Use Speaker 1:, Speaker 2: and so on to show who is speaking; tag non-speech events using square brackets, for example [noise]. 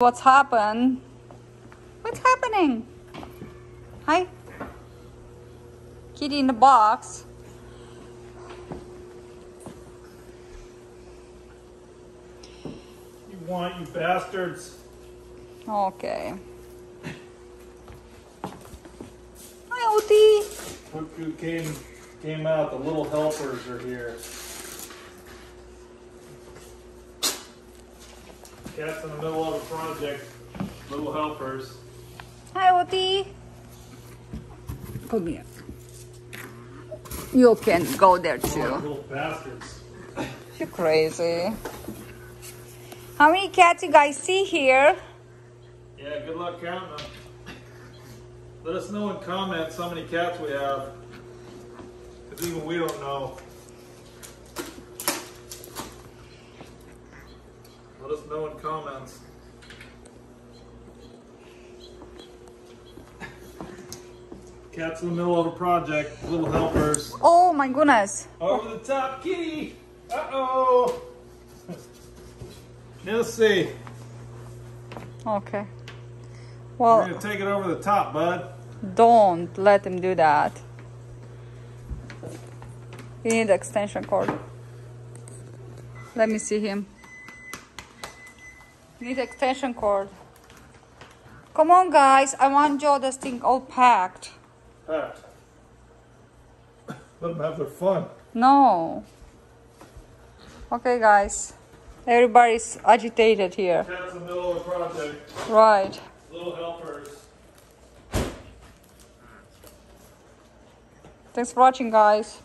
Speaker 1: What's happened? What's happening? Hi. Kitty in the box.
Speaker 2: You want, you bastards.
Speaker 1: Okay. Hi, Oti.
Speaker 2: Who came came out. The little helpers are here. Cat's in the middle of a project. Little helpers.
Speaker 1: Hi, Oti. Come here. You can go there too.
Speaker 2: little bastards.
Speaker 1: You're crazy. How many cats you guys see here?
Speaker 2: Yeah, good luck counting them. Let us know in comments how many cats we have. Because even we don't know. Let us know in comments. Cats in the middle of a project, little helpers.
Speaker 1: Oh my goodness.
Speaker 2: Over the top, kitty! Uh oh! Let's [laughs] see.
Speaker 1: Okay. Well, We're
Speaker 2: gonna take it over the top, bud.
Speaker 1: don't let him do that. You need the extension cord. Let me see him. Need extension cord. Come on, guys. I want Joe this thing all packed.
Speaker 2: Pat. Let them have their fun.
Speaker 1: No. Okay, guys. Everybody's agitated here.
Speaker 2: In the middle of a project.
Speaker 1: Right.
Speaker 2: Little helpers.
Speaker 1: Thanks for watching, guys.